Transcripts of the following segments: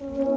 you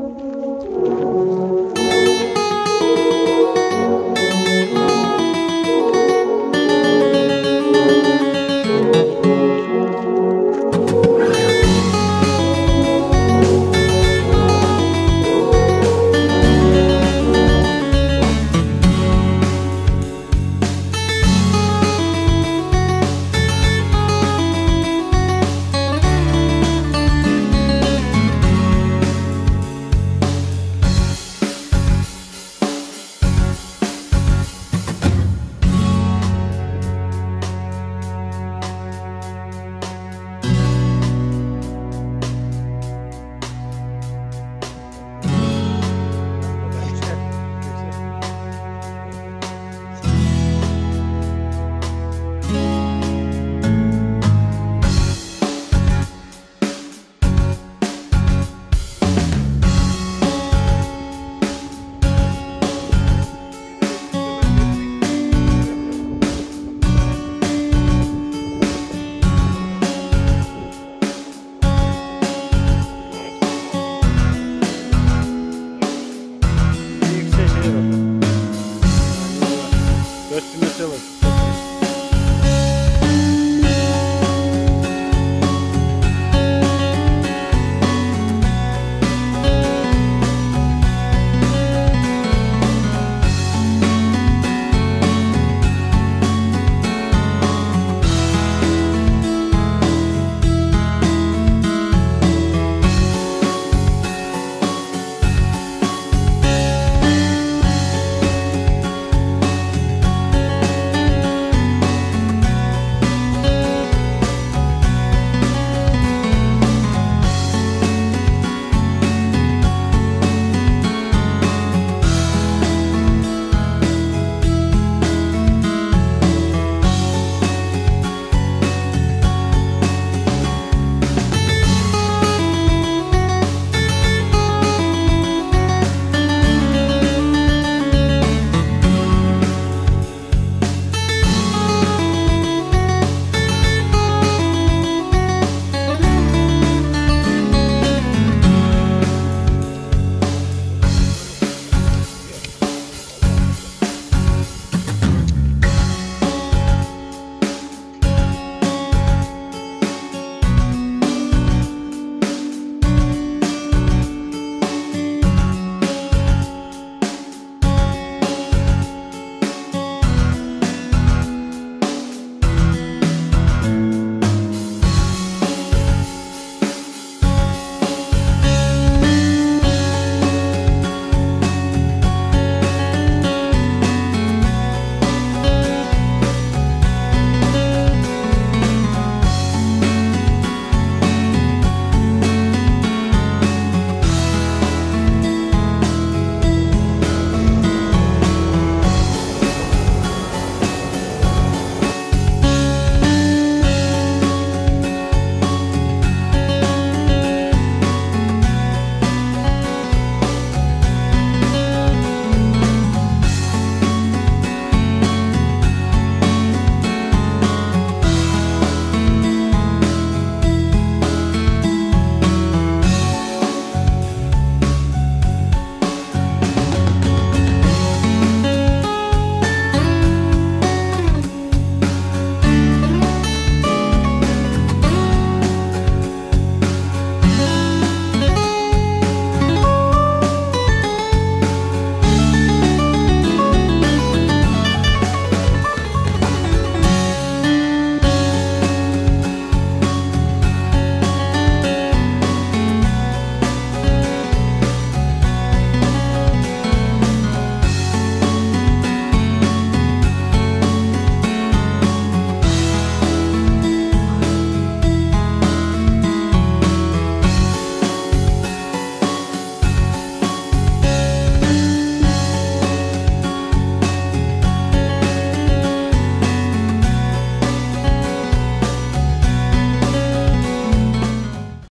Silly.